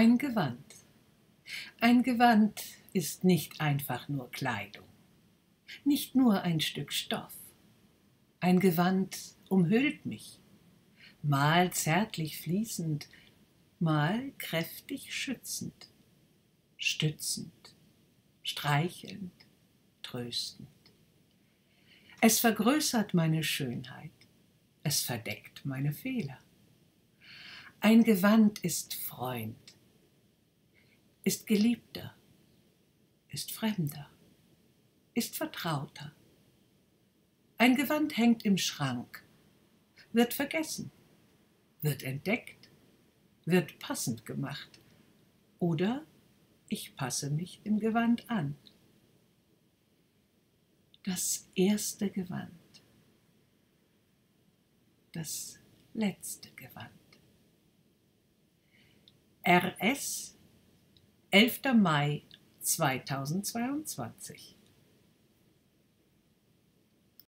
Ein Gewand. Ein Gewand ist nicht einfach nur Kleidung, nicht nur ein Stück Stoff. Ein Gewand umhüllt mich, mal zärtlich fließend, mal kräftig schützend, stützend, streichelnd, tröstend. Es vergrößert meine Schönheit, es verdeckt meine Fehler. Ein Gewand ist Freund, ist Geliebter, ist Fremder, ist Vertrauter. Ein Gewand hängt im Schrank, wird vergessen, wird entdeckt, wird passend gemacht oder ich passe mich dem Gewand an. Das erste Gewand, das letzte Gewand. RS 11. Mai 2022